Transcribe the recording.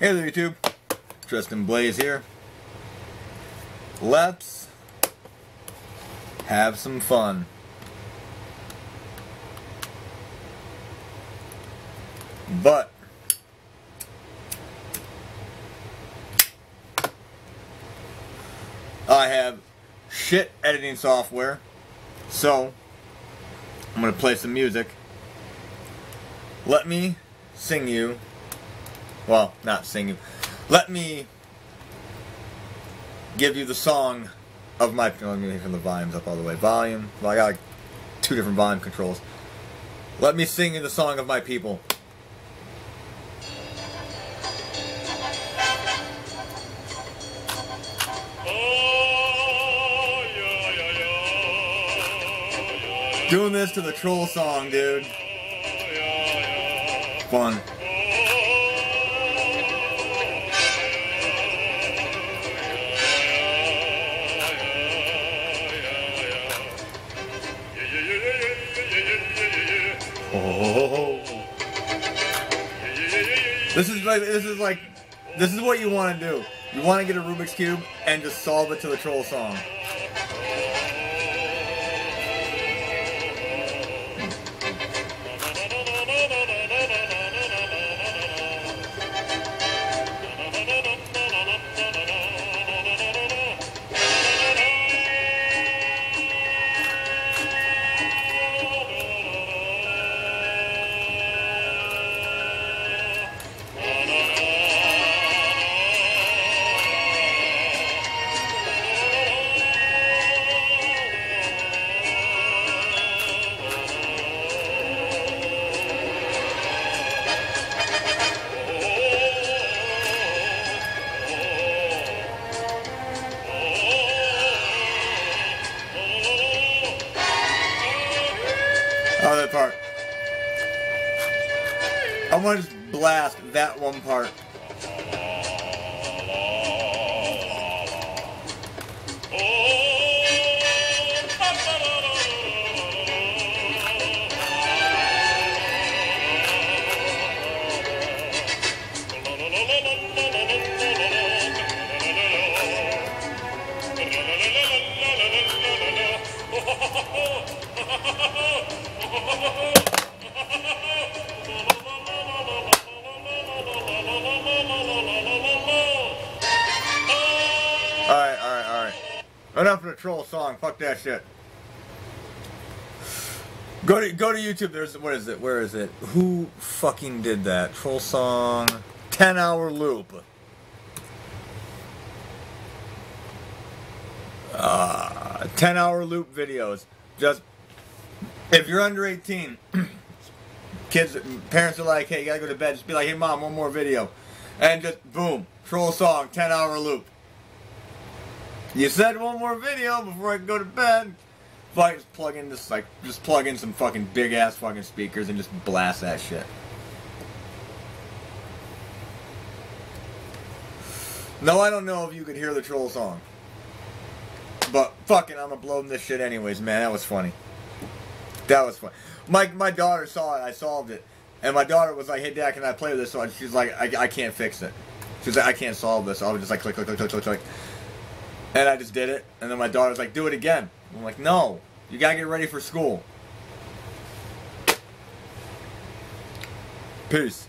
Hey there, YouTube. Tristan Blaze here. Let's have some fun. But I have shit editing software, so I'm gonna play some music. Let me sing you well, not singing. Let me give you the song of my. Let me turn the volumes up all the way. Volume. Well, I got like two different volume controls. Let me sing you the song of my people. Doing this to the troll song, dude. Fun. This is like this is like this is what you want to do. You want to get a Rubik's cube and just solve it to the troll song. That part. I want to just blast that one part. Enough of the troll song. Fuck that shit. Go to go to YouTube. There's what is it? Where is it? Who fucking did that? Troll song. Ten hour loop. Uh, ten hour loop videos. Just if you're under 18, kids, parents are like, hey, you gotta go to bed. Just be like, hey, mom, one more video, and just boom, troll song, ten hour loop. You said one more video before I can go to bed. Fuck, just plug in this, like, just plug in some fucking big ass fucking speakers and just blast that shit. No, I don't know if you could hear the troll song. But fucking, I'm gonna blow this shit anyways, man. That was funny. That was fun. My my daughter saw it. I solved it, and my daughter was like, "Hey, Dad, can I play with this?" So she's like, "I, I can't fix it." She's like, "I can't solve this." I was just like, click, click, click, click, click, click. And I just did it. And then my daughter's like, do it again. I'm like, no. You gotta get ready for school. Peace.